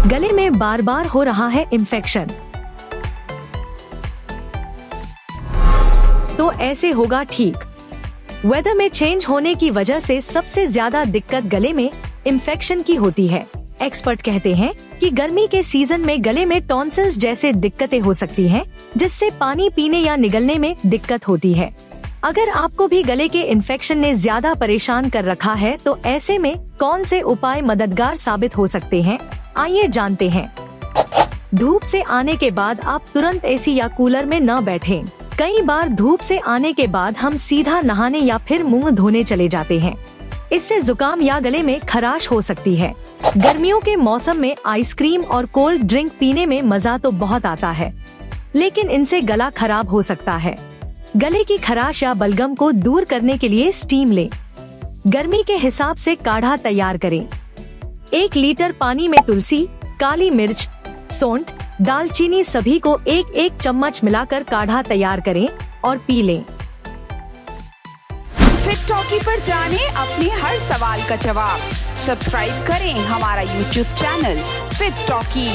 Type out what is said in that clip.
गले में बार बार हो रहा है इन्फेक्शन तो ऐसे होगा ठीक. वेदर में चेंज होने की वजह से सबसे ज़्यादा दिक्कत गले में इन्फेक्शन की होती है. एक्सपर्ट कहते हैं कि गर्मी के सीज़न में गले में टॉन्सिल्स जैसे दिक्कतें हो सकती हैं, जिससे पानी पीने या निगलने में दिक्कत होती है. अगर आपको भी गले के इन्फेक्शन ने ज़्यादा परेशान कर रखा है तो ऐसे में कौन से उपाय मददगार साबित हो सकते हैं? आइए जानते हैं। धूप से आने के बाद आप तुरंत एसी या कूलर में न बैठें। कई बार धूप से आने के बाद हम सीधा नहाने या फिर मुँह धोने चले जाते हैं। इससे जुकाम या गले में खराश हो सकती है। गर्मियों के मौसम में आइसक्रीम और कोल्ड ड्रिंक पीने में मज़ा तो बहुत आता है। लेकिन इनसे गला खराब हो सकता है। गले की खराश या बलगम को दूर करने के लिए स्टीम लें। गर्मी के हिसाब से काढ़ा तैयार करें। एक लीटर पानी में तुलसी, काली मिर्च, सौंठ, दालचीनी सभी को एक एक चम्मच मिलाकर काढ़ा तैयार करें और पी लें। फिट टॉकी पर जाने अपने हर सवाल का जवाब। सब्सक्राइब करें हमारा यूट्यूब चैनल फिट टॉकी।